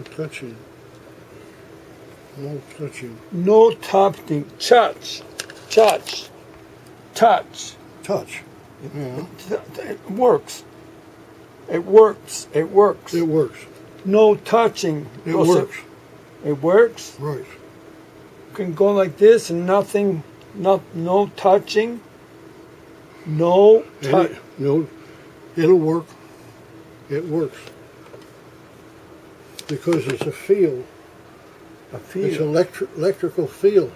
No touching. No touching. No touching. Touch. Touch. Touch. Touch. Yeah. It works. It works. It works. It works. No touching. It works. It works. Right. can go like this and nothing, not no touching, no it- no, it'll work. It works. Because it's a field. I It's feel electric electrical field.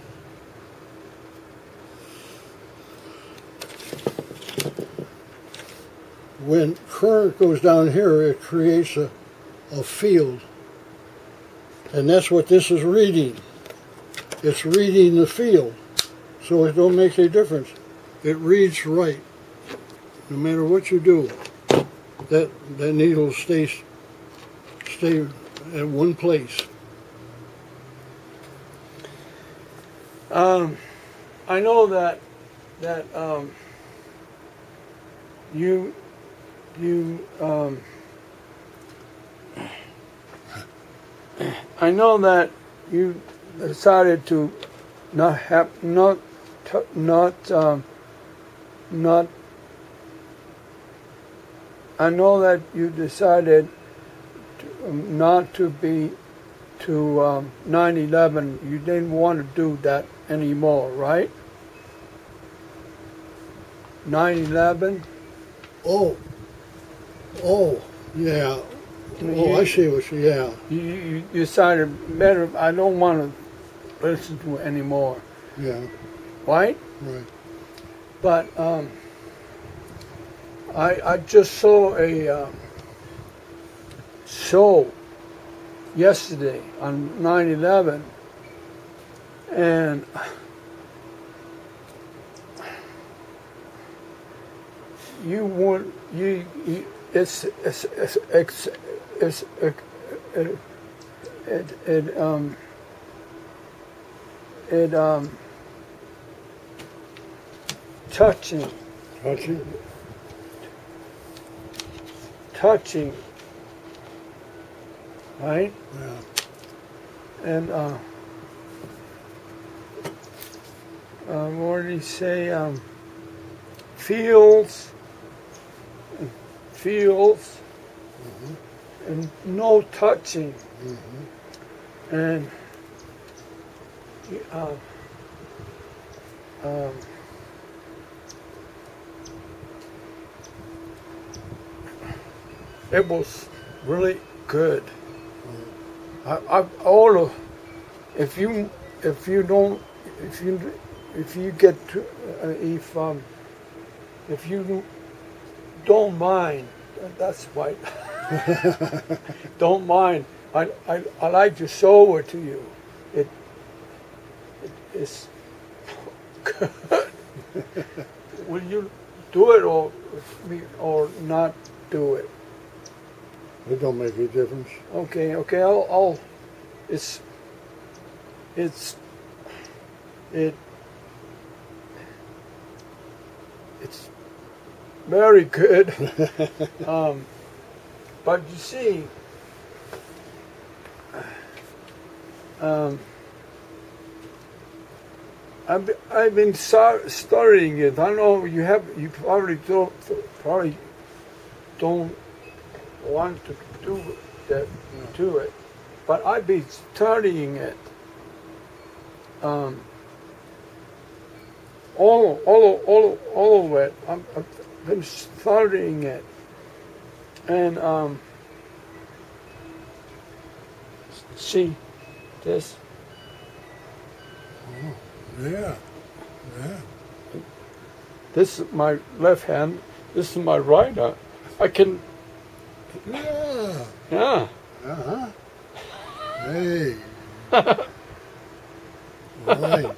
When current goes down here, it creates a, a field. And that's what this is reading. It's reading the field. So it don't make any difference. It reads right. No matter what you do, that, that needle stays stay at one place. Um, I know that that um, you you um, I know that you decided to not have not not um, not. I know that you decided not to be to um, 9/11. You didn't want to do that anymore, right? 9/11. Oh, oh, yeah. Oh, I see what you. Yeah, You, you you decided better. I don't want to listen to it anymore, yeah, right? right. But um, I I just saw a uh, show yesterday on 9/11, and you want you, you it's it's it's it's, it's it, it, it, it um it um touching Touching. touching right? Yeah. and uh um, what did he say? Um feels feels and no touching. And uh, um, it was really good. I, I all of if you if you don't if you if you get to uh, if um if you don't mind that's right don't mind. I, I I like to show it to you. It, it is good. Will you do it or or not do it It don't make any difference. Okay, okay, I'll, I'll it's, it's, it, it's very good. um, but you see, um, I've, I've been studying it. I know you have, you probably don't, probably don't want to do that to it, but I've been studying it. Um, all, all, all, all of it. I'm, I've been studying it, and um, see this. Yeah. Yeah. This is my left hand. This is my right hand. I can, Yeah. yeah. Uh-huh. Hey. right.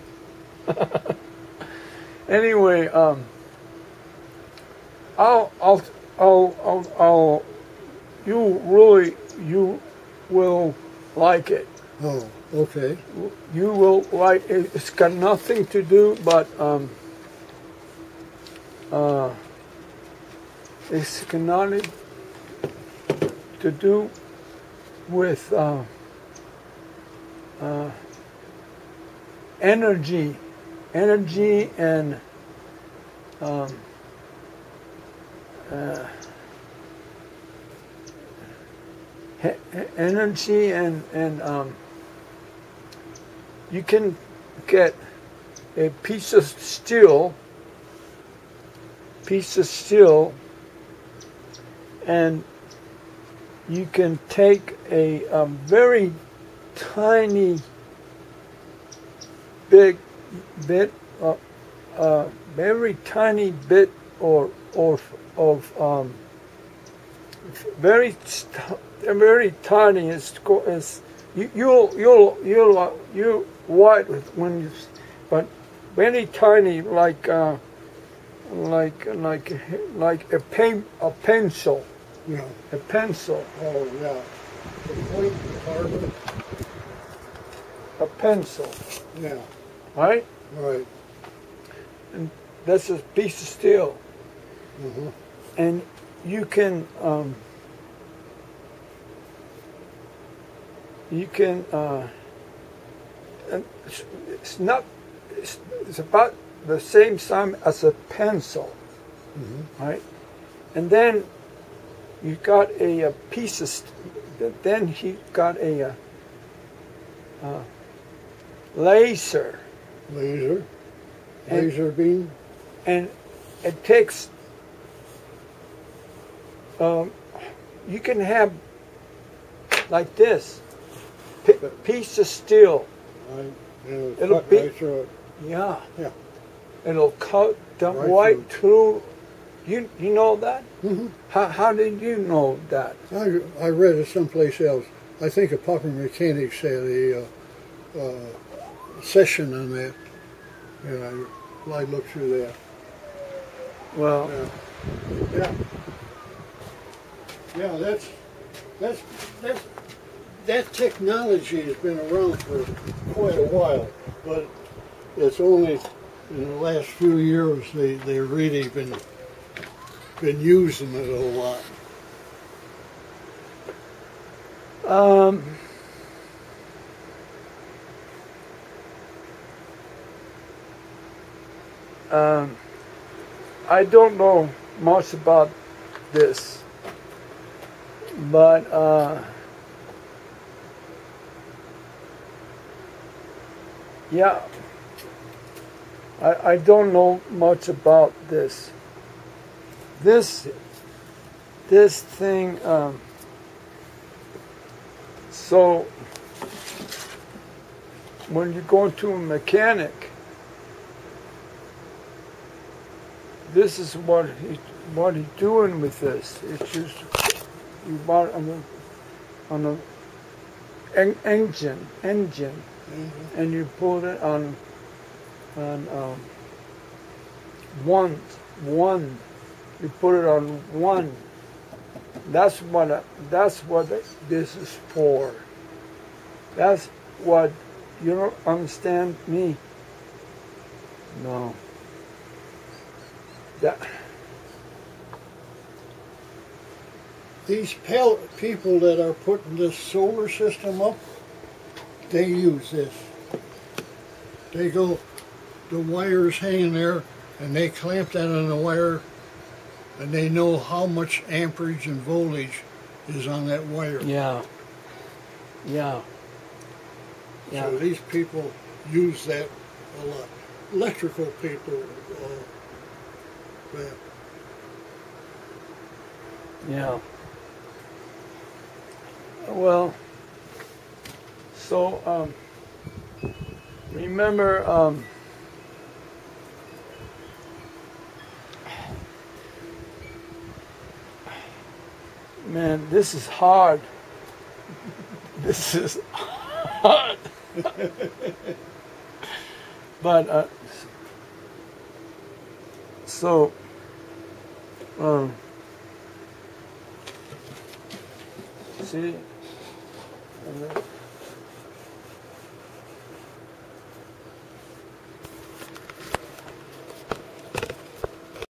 Anyway, um, I'll, I'll, I'll, I'll, I'll, you really, you will like it. Oh, okay. You will like it. It's got nothing to do but, um, uh, it's nothing to do with, uh, uh, energy, energy and um, uh, energy and and um, you can get a piece of steel, piece of steel, and you can take a um, very tiny big bit uh, uh, very tiny bit or or of um, very very tiny is is you you'll you'll you'll uh, you white when you but very tiny like uh, like like like a pen a pencil Yeah. a pencil Oh, yeah. The point carbon. a pencil Yeah. right Right. And that's a piece of steel hmm and you can um, you can uh, and it's, it's not it's, it's about the same size as a pencil hmm right and then you got a, a piece of st- then he got a, uh uh laser Laser. And- Laser beam. and it takes um, you can have like this pi- piece of steel Right. It'll, be- right through yeah Yeah. it'll cut the Right right through you you know that hmm how, how did you know that I, I read it someplace else. I think a popular mechanic said a uh, uh, session on that. And I, I looked through that. well Yeah. Yeah. Yeah, that's that's that's that technology has been around for quite a while, but it's only in the last few years they they really been been using it a lot. um um I don't know much about this but uh yeah I, I don't know much about this this this thing um so when you go to a mechanic this is what he what he's doing with this it's just you bought on a on a en- engine engine Mhm. and you put it on on um, one one you put it on one. That's what that's what this is for. That's what you don't understand me. No. That These people that are putting this solar system up, they use this. They go, the wire's hanging there, and they clamp that on the wire, and they know how much amperage and voltage is on that wire. yeah yeah yeah So these people use that a lot. Electrical people, uh, yeah. Yeah. Well, so um, remember um, man, this is hard. This is hard. but uh, so um, see,